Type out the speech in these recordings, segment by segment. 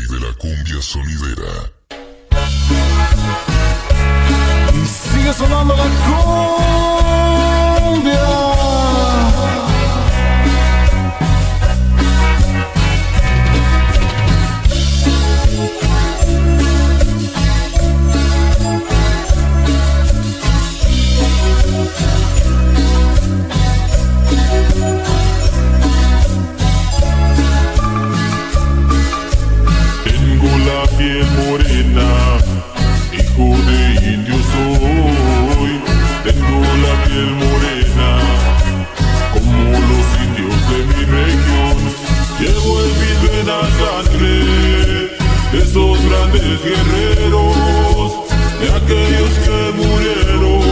rey de la cumbia sonidera. Y sigue sonando la cumbia. Esos grandes guerreros, de aquellos que murieron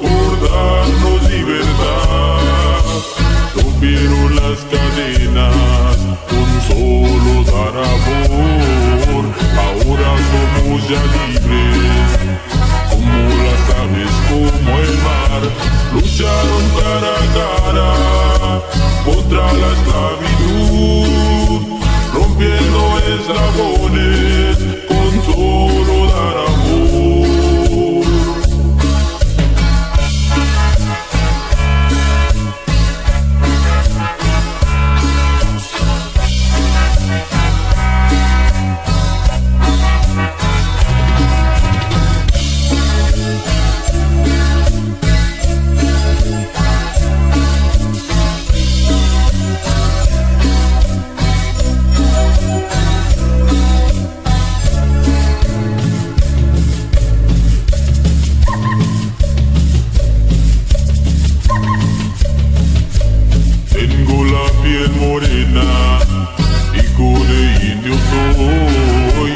por darnos libertad. Rompieron las cadenas con solo dar amor. Ahora somos ya libres, como las aves, como el mar. Lucharon cara a morena, hijo de indio soy.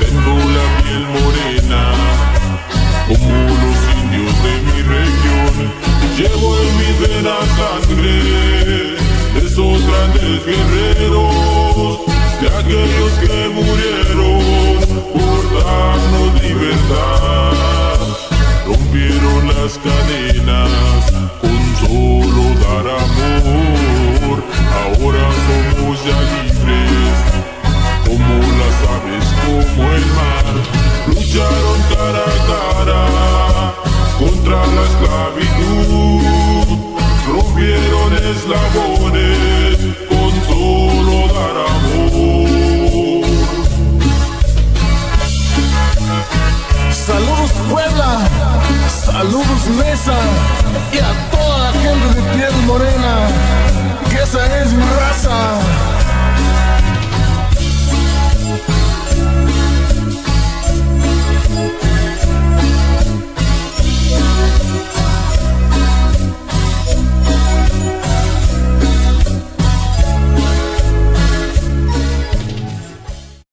Tengo la piel morena, como los indios de mi región. Llevo en mis venas sangre de esos grandes guerreros, de aquellos que murieron por darnos libertad. Rompieron las cadenas Saludos Puebla, saludos Mesa. Y a toda la gente de piel morena, que esa es mi raza.